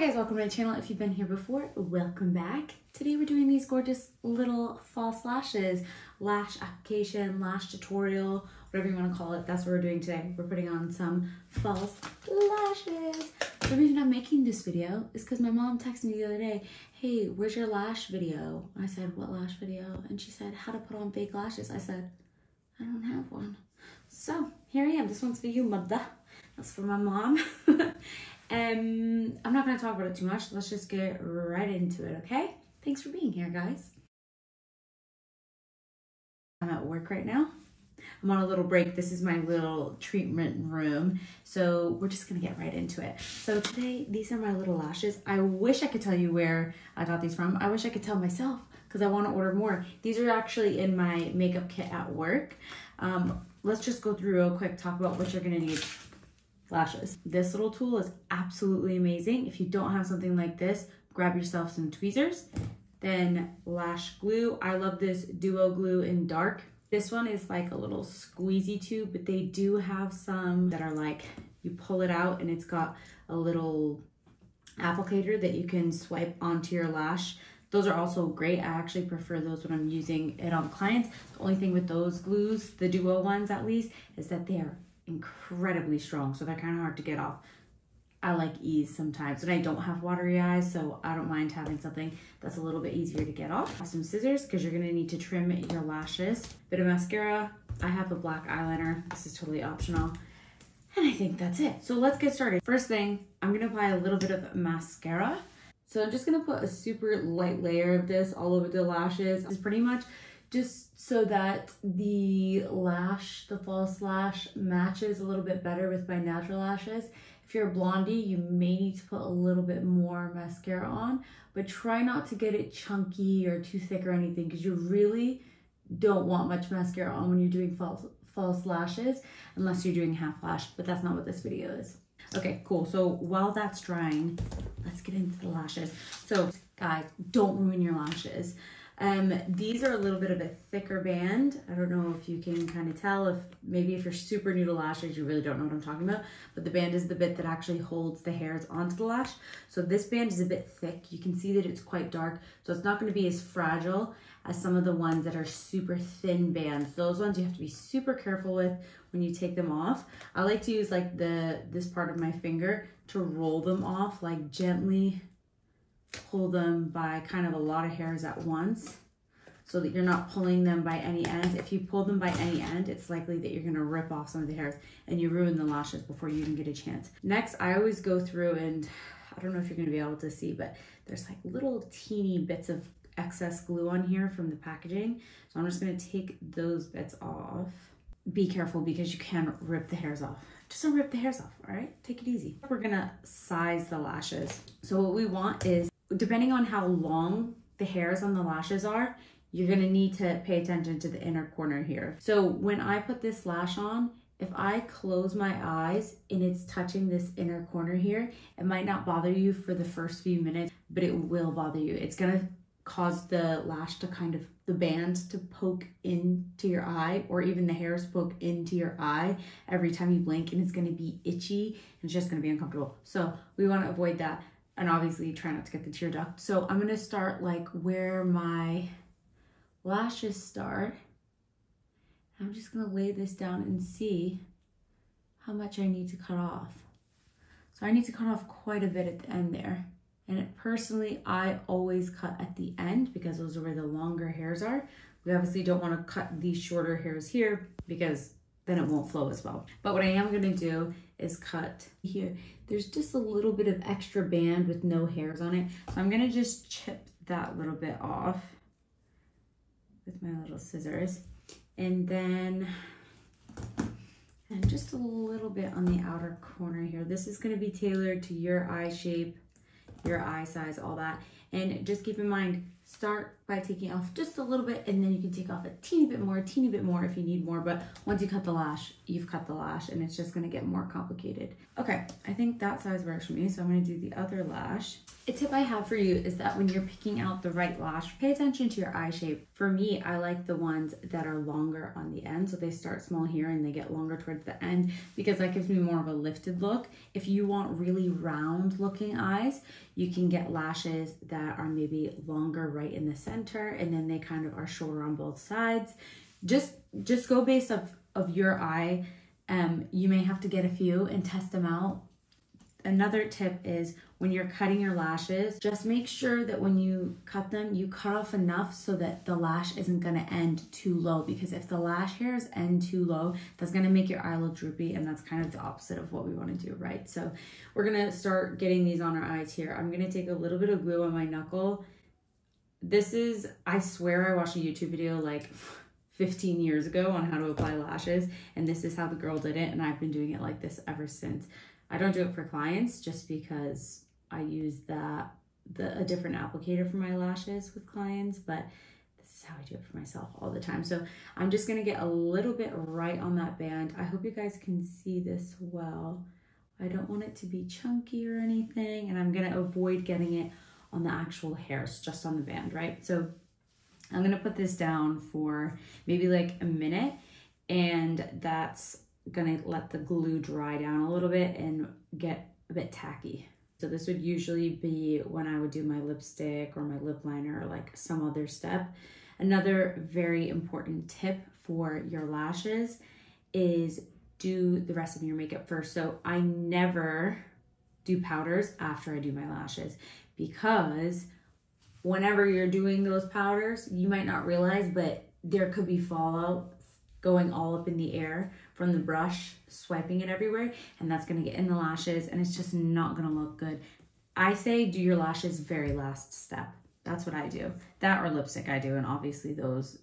guys, welcome to my channel. If you've been here before, welcome back. Today we're doing these gorgeous little false lashes, lash application, lash tutorial, whatever you want to call it. That's what we're doing today. We're putting on some false lashes. The reason I'm making this video is because my mom texted me the other day, hey, where's your lash video? I said, what lash video? And she said, how to put on fake lashes. I said, I don't have one. So here I am. This one's for you, mother. That's for my mom. Um, I'm not going to talk about it too much. Let's just get right into it, okay? Thanks for being here, guys. I'm at work right now. I'm on a little break. This is my little treatment room. So we're just gonna get right into it. So today, these are my little lashes. I wish I could tell you where I got these from. I wish I could tell myself because I wanna order more. These are actually in my makeup kit at work. Um, let's just go through real quick, talk about what you're gonna need lashes. This little tool is absolutely amazing. If you don't have something like this, grab yourself some tweezers. Then lash glue. I love this duo glue in dark. This one is like a little squeezy tube, but they do have some that are like, you pull it out and it's got a little applicator that you can swipe onto your lash. Those are also great. I actually prefer those when I'm using it on clients. The only thing with those glues, the duo ones at least, is that they are incredibly strong, so they're kind of hard to get off. I like ease sometimes, and I don't have watery eyes, so I don't mind having something that's a little bit easier to get off. Some scissors, because you're gonna need to trim your lashes. Bit of mascara. I have a black eyeliner. This is totally optional. And I think that's it. So let's get started. First thing, I'm gonna apply a little bit of mascara. So I'm just gonna put a super light layer of this all over the lashes. It's pretty much just so that the lash, the false lash matches a little bit better with my natural lashes. If you're a blondie, you may need to put a little bit more mascara on, but try not to get it chunky or too thick or anything because you really don't want much mascara on when you're doing false, false lashes unless you're doing half lash, but that's not what this video is. Okay, cool. So while that's drying, let's get into the lashes. So guys, don't ruin your lashes. Um, these are a little bit of a thicker band. I don't know if you can kind of tell if maybe if you're super new to lashes, you really don't know what I'm talking about, but the band is the bit that actually holds the hairs onto the lash. So this band is a bit thick. You can see that it's quite dark. So it's not gonna be as fragile as some of the ones that are super thin bands. Those ones you have to be super careful with when you take them off. I like to use like the this part of my finger to roll them off like gently pull them by kind of a lot of hairs at once so that you're not pulling them by any end. If you pull them by any end, it's likely that you're gonna rip off some of the hairs and you ruin the lashes before you even get a chance. Next, I always go through and I don't know if you're gonna be able to see, but there's like little teeny bits of excess glue on here from the packaging. So I'm just gonna take those bits off. Be careful because you can rip the hairs off. Just don't rip the hairs off, all right? Take it easy. We're gonna size the lashes. So what we want is depending on how long the hairs on the lashes are, you're gonna need to pay attention to the inner corner here. So when I put this lash on, if I close my eyes and it's touching this inner corner here, it might not bother you for the first few minutes, but it will bother you. It's gonna cause the lash to kind of, the band to poke into your eye or even the hairs poke into your eye every time you blink and it's gonna be itchy and it's just gonna be uncomfortable. So we wanna avoid that and obviously try not to get the tear duct. So I'm gonna start like where my lashes start. I'm just gonna lay this down and see how much I need to cut off. So I need to cut off quite a bit at the end there. And it, personally, I always cut at the end because those are where the longer hairs are. We obviously don't wanna cut these shorter hairs here because then it won't flow as well. But what I am gonna do is cut here. There's just a little bit of extra band with no hairs on it. So I'm gonna just chip that little bit off with my little scissors. And then, and just a little bit on the outer corner here. This is gonna be tailored to your eye shape, your eye size, all that. And just keep in mind, start by taking off just a little bit and then you can take off a teeny bit more, a teeny bit more if you need more. But once you cut the lash, you've cut the lash and it's just gonna get more complicated. Okay, I think that size works for me. So I'm gonna do the other lash. A tip I have for you is that when you're picking out the right lash, pay attention to your eye shape. For me, I like the ones that are longer on the end. So they start small here and they get longer towards the end because that gives me more of a lifted look. If you want really round looking eyes, you can get lashes that are maybe longer right in the center and then they kind of are shorter on both sides. Just just go based of, of your eye. Um, you may have to get a few and test them out another tip is when you're cutting your lashes, just make sure that when you cut them, you cut off enough so that the lash isn't gonna end too low because if the lash hairs end too low, that's gonna make your eye look droopy and that's kind of the opposite of what we wanna do, right? So we're gonna start getting these on our eyes here. I'm gonna take a little bit of glue on my knuckle. This is, I swear I watched a YouTube video like 15 years ago on how to apply lashes and this is how the girl did it and I've been doing it like this ever since. I don't do it for clients just because I use that the a different applicator for my lashes with clients, but this is how I do it for myself all the time. So I'm just gonna get a little bit right on that band. I hope you guys can see this well. I don't want it to be chunky or anything, and I'm gonna avoid getting it on the actual hairs, just on the band, right? So I'm gonna put this down for maybe like a minute, and that's gonna let the glue dry down a little bit and get a bit tacky. So this would usually be when I would do my lipstick or my lip liner or like some other step. Another very important tip for your lashes is do the rest of your makeup first. So I never do powders after I do my lashes because whenever you're doing those powders, you might not realize, but there could be fallout going all up in the air from the brush, swiping it everywhere, and that's gonna get in the lashes and it's just not gonna look good. I say do your lashes very last step. That's what I do. That or lipstick I do, and obviously those,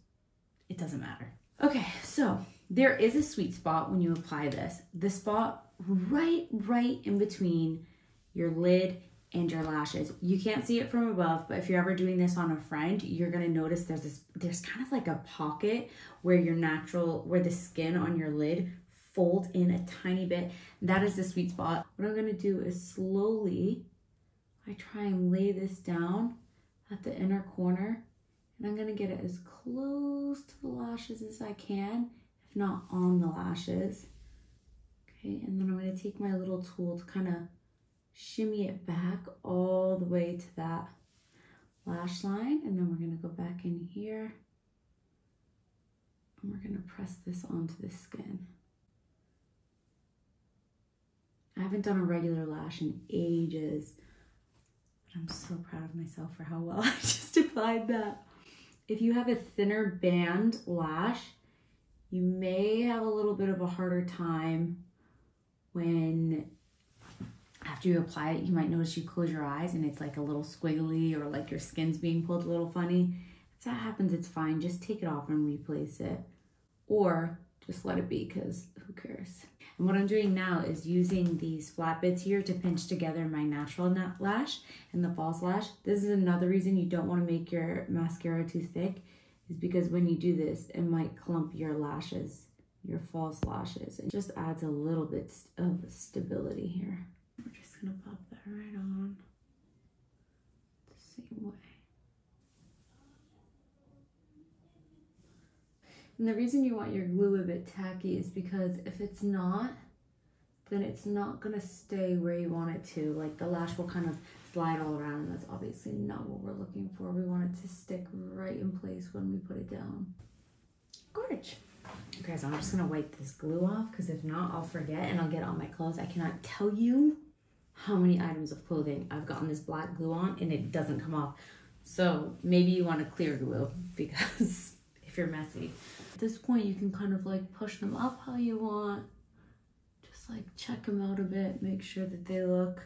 it doesn't matter. Okay, so there is a sweet spot when you apply this. The spot right, right in between your lid and your lashes. You can't see it from above, but if you're ever doing this on a friend, you're gonna notice there's this, there's kind of like a pocket where your natural, where the skin on your lid fold in a tiny bit. That is the sweet spot. What I'm gonna do is slowly, I try and lay this down at the inner corner and I'm gonna get it as close to the lashes as I can, if not on the lashes. Okay, and then I'm gonna take my little tool to kind of shimmy it back all the way to that lash line and then we're going to go back in here and we're going to press this onto the skin. I haven't done a regular lash in ages, but I'm so proud of myself for how well I just applied that. If you have a thinner band lash, you may have a little bit of a harder time when after you apply it, you might notice you close your eyes and it's like a little squiggly or like your skin's being pulled a little funny. If that happens, it's fine. Just take it off and replace it. Or just let it be because who cares? And what I'm doing now is using these flat bits here to pinch together my natural lash and the false lash. This is another reason you don't want to make your mascara too thick is because when you do this, it might clump your lashes, your false lashes. It just adds a little bit of stability here. Gonna pop that right on the same way. And the reason you want your glue a bit tacky is because if it's not, then it's not gonna stay where you want it to. Like the lash will kind of slide all around and that's obviously not what we're looking for. We want it to stick right in place when we put it down. Gorge. Okay, so I'm just gonna wipe this glue off because if not, I'll forget and I'll get on my clothes. I cannot tell you how many items of clothing I've gotten this black glue on and it doesn't come off. So maybe you want a clear glue because if you're messy. At this point, you can kind of like push them up how you want. Just like check them out a bit, make sure that they look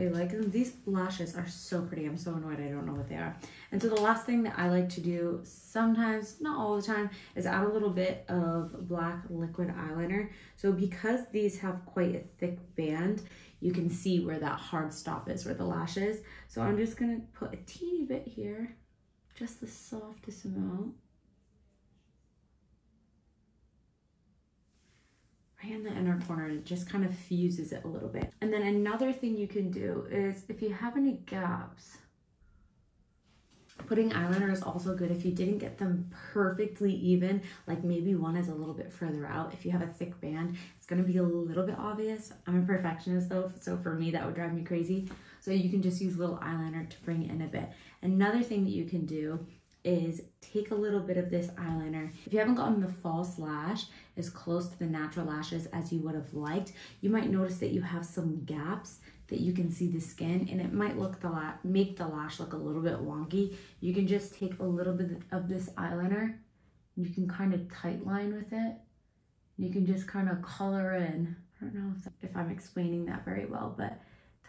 you like them. These lashes are so pretty. I'm so annoyed I don't know what they are. And so the last thing that I like to do sometimes, not all the time, is add a little bit of black liquid eyeliner. So because these have quite a thick band, you can see where that hard stop is, where the lash is. So I'm just gonna put a teeny bit here, just the softest amount. Right in the inner corner and it just kind of fuses it a little bit. And then another thing you can do is if you have any gaps, Putting eyeliner is also good if you didn't get them perfectly even, like maybe one is a little bit further out. If you have a thick band, it's gonna be a little bit obvious. I'm a perfectionist though, so for me that would drive me crazy. So you can just use a little eyeliner to bring in a bit. Another thing that you can do is take a little bit of this eyeliner. If you haven't gotten the false lash as close to the natural lashes as you would have liked, you might notice that you have some gaps that you can see the skin and it might look the make the lash look a little bit wonky. You can just take a little bit of this eyeliner you can kind of tight line with it. You can just kind of color in. I don't know if, if I'm explaining that very well, but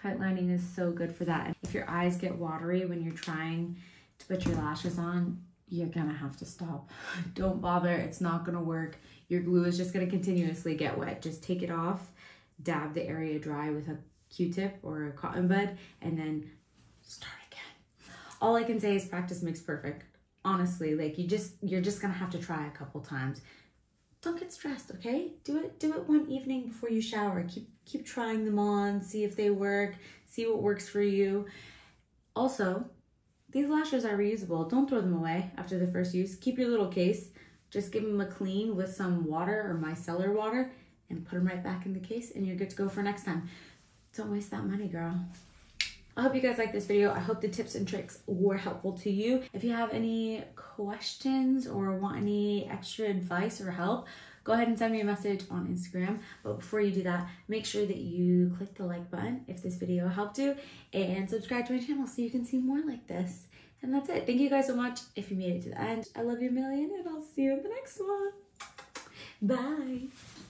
tight lining is so good for that. And if your eyes get watery when you're trying to put your lashes on, you're gonna have to stop. Don't bother, it's not gonna work. Your glue is just gonna continuously get wet. Just take it off, dab the area dry with a Q-tip or a cotton bud, and then start again. All I can say is practice makes perfect. Honestly, like you just, you're just gonna have to try a couple times. Don't get stressed, okay? Do it, do it one evening before you shower. Keep, keep trying them on, see if they work, see what works for you. Also, these lashes are reusable. Don't throw them away after the first use. Keep your little case. Just give them a clean with some water or micellar water and put them right back in the case and you're good to go for next time. Don't waste that money, girl. I hope you guys like this video. I hope the tips and tricks were helpful to you. If you have any questions or want any extra advice or help, go ahead and send me a message on Instagram. But before you do that, make sure that you click the like button if this video helped you and subscribe to my channel so you can see more like this. And that's it. Thank you guys so much if you made it to the end. I love you a million and I'll see you in the next one. Bye.